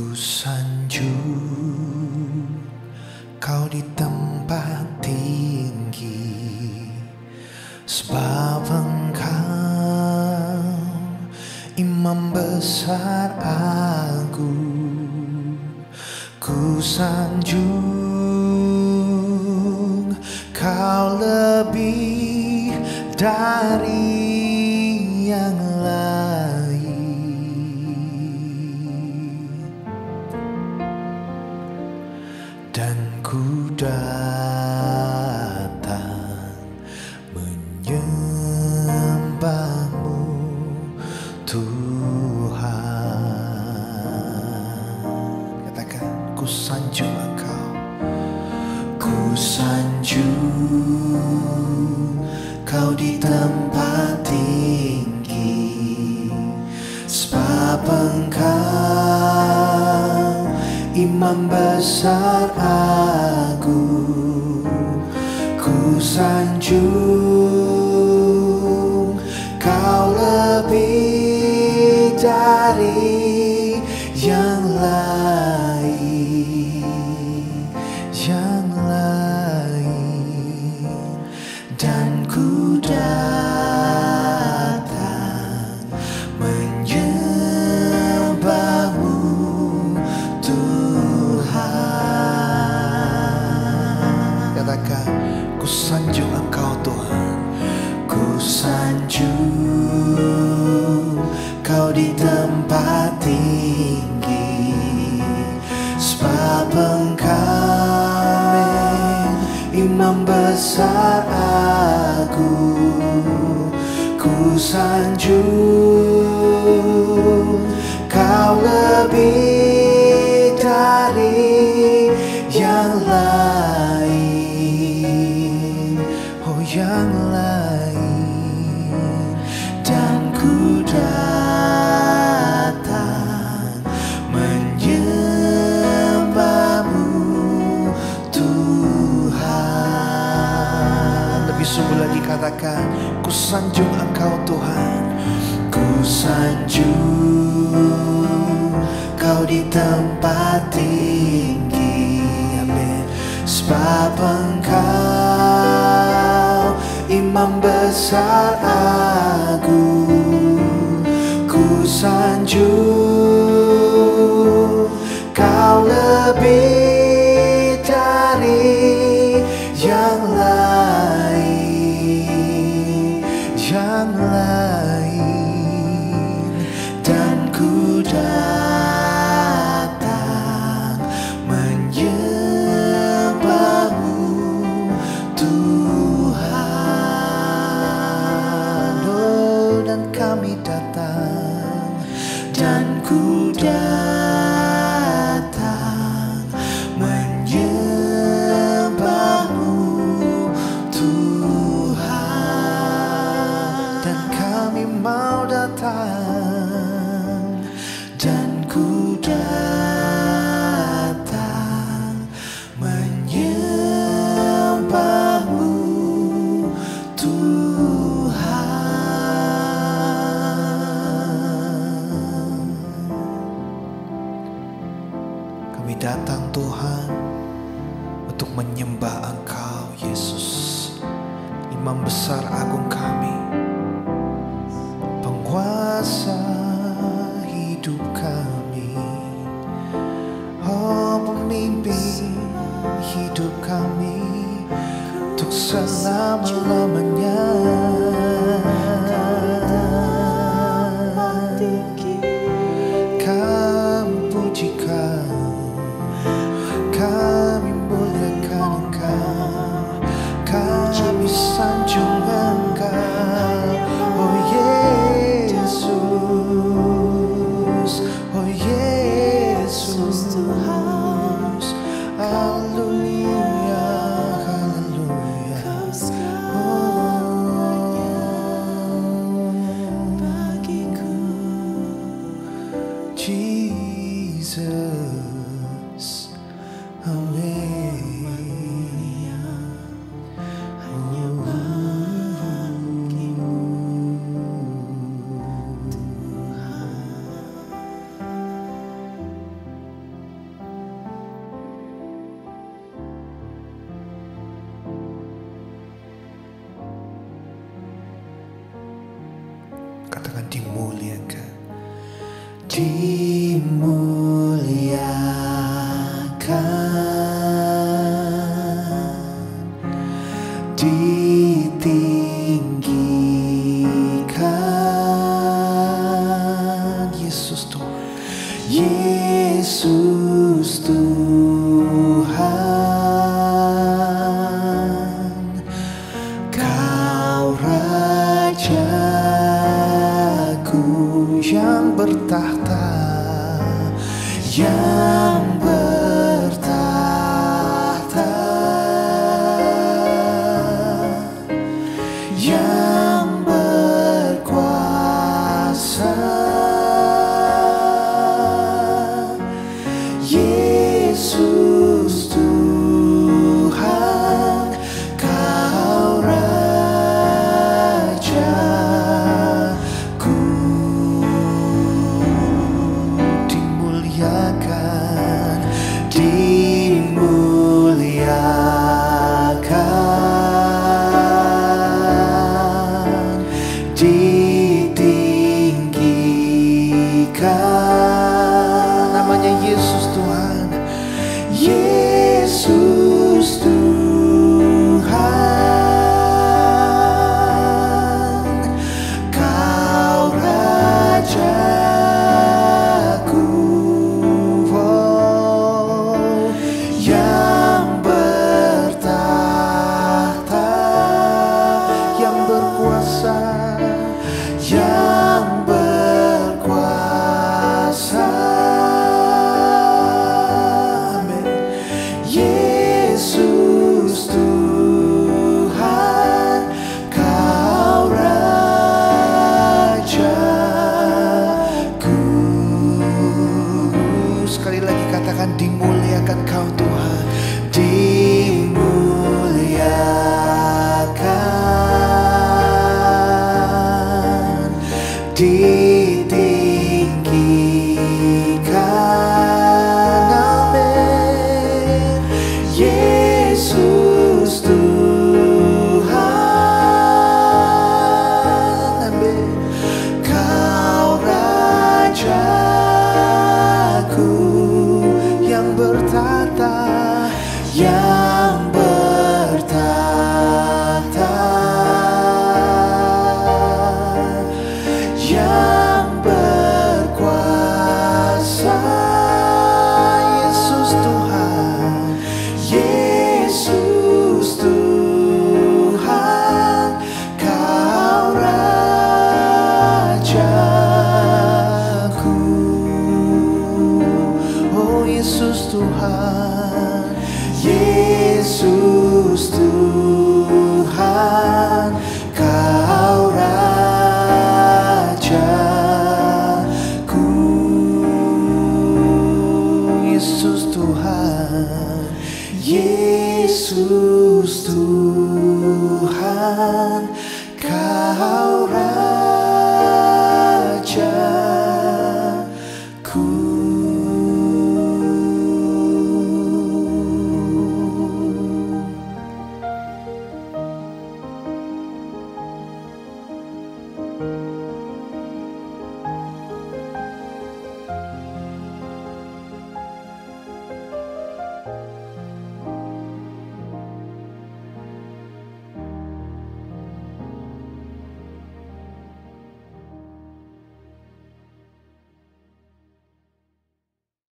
Ku sanjung kau di tempat tinggi Sebab engkau imam besar aku. Ku sanjung kau lebih dari yang lain Tuhan. Katakan ku sanjung engkau. Ku sanjung kau di tempat tinggi. Sebab engkau imam besar aku ku sanjung dari yang lain yang lain. Dan ku datang menyembahmu Tuhan. Katakan ku sanjung engkau Tuhan. Ku sanjung ku sanjung katakan ku sanjung engkau Tuhan. Ku sanjung kau di tempat tinggi. Amin. Sebab engkau imam besar aku ku sanjung Penguasa hidup kami. Oh pemimpin hidup kami Untuk selama-lamanya dimuliakan. Di yang bertahta, yang bertahta, bertata, yang